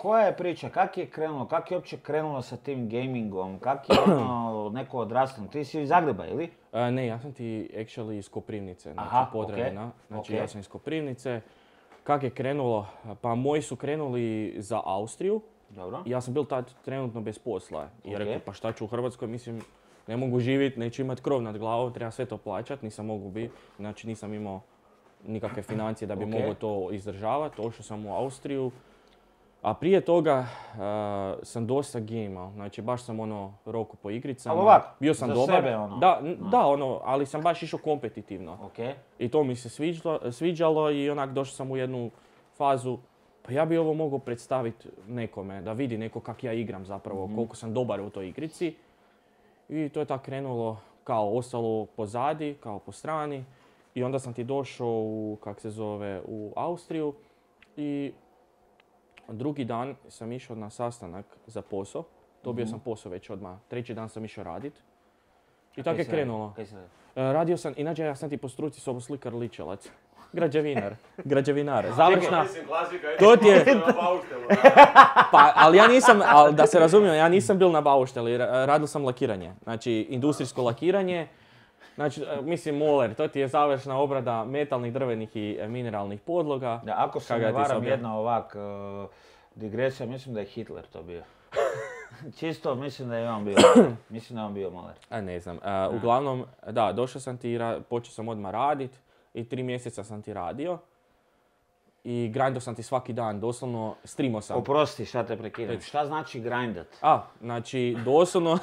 koja je priča, kak je krenulo, kak je uopće krenulo sa tim gamingom, kak je ono neko odrastao? Ti si iz Zagreba, ili? Ne, ja sam ti actually iz Koprivnice, znači Aha, Podravina. ok, Znači ja sam iz Koprivnice. Kak je krenulo? Pa moji su krenuli za Austriju. Dobro. Ja sam bil tad trenutno bez posla. I rekao, pa šta ću u Hrvatskoj, mislim, ne mogu živjeti, neću imati krov nad glavom, treba sve to plaćati, nisam mogu biti, znači nisam imao nikakve financije da bi mogao to izdržavati. Ošao sam u Austriju, a prije toga a, sam dosta gamao, znači baš sam ono roku po igricama. Ali ovako, bio sam za dobar. sebe, ono? Da, n- da, ono, ali sam baš išao kompetitivno. Ok. I to mi se sviđalo, sviđalo i onak došao sam u jednu fazu, pa ja bi ovo mogao predstaviti nekome, da vidi neko kak ja igram zapravo, Mhm. koliko sam dobar u toj igrici. I to je tako krenulo kao ostalo pozadi, kao po strani. I onda sam ti došao u, kak se zove, u Austriju i drugi dan sam išao na sastanak za posao. Dobio Mhm. sam posao već odmah. Treći dan sam išao radit. I tako je radio? krenulo. Kaj si radio? E, Radio sam, inače ja sam ti po struci soboslikar ličelac. Građevinar. Građevinar. Završna. To ti je-. Pa, ali ja nisam, ali da se razumijem, ja nisam bil na baušteli, ra- radil sam lakiranje. Znači, industrijsko lakiranje. Znači, e, mislim, moler, to ti je završna obrada metalnih, drvenih i e, mineralnih podloga. Da, ako se ne varam jedna ovak uh, digresija, mislim da je Hitler to bio. Čisto mislim da je on bio. mislim da je on bio moler. A ne znam, e, uglavnom, da, došao sam ti, ra- počeo sam odmah radit i tri mjeseca sam ti radio. I grindao sam ti svaki dan, doslovno streamao sam. Oprosti, šta te prekidam. Reci. Šta znači grindat? A, znači, doslovno,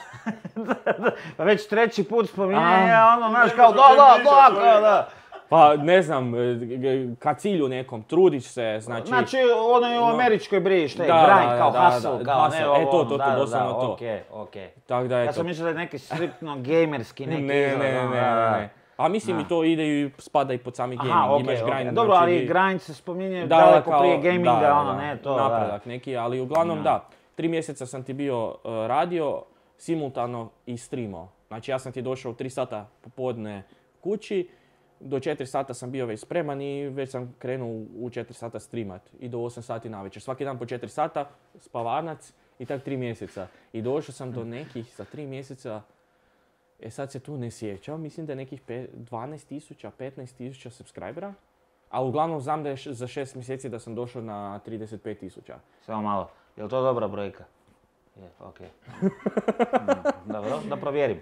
Pa već treći put spominje, A. ono, znaš, Ne kao, da, da, da, da, da. pa ne znam, e, ka cilju nekom, trudiš se, znači... Znači, ono je u američkoj briji, šta je, Da, grind, da, kao da, hustle, da, kao hustle, ne ovo, e, to, to, to, da, da, doslovno da, to. okej, okej. Tak da, Ja eto. sam mislio da je neki striktno gamerski neki Ne, ne, izraz, ne, ono, ne, da, da. ne. A mislim Da. i to ide i spada i pod sami gaming. Aha, okej, Imaš grind, Dobro, znači ali grind se spominje Da, daleko kao- prije gaminga, da, ono, ne, to, da. Napredak neki, ali uglavnom Da. Tri mjeseca sam ti bio uh, radio, simultano i streamao. Znači ja sam ti došao u 3 sata popodne kući, do 4 sata sam bio već spreman i već sam krenuo u 4 sata streamat i do 8 sati navečer. Svaki dan po 4 sata, spavanac i tak 3 mjeseca. I došao sam do nekih za 3 mjeseca, e sad se tu ne sjećam, mislim da je nekih pe- 12 tisuća, 15 tisuća subscribera. A uglavnom znam da je š- za 6 mjeseci da sam došao na 35 tisuća. Samo malo, je li to dobra brojka? Je, okej. Mm, Dobro, da provjerim.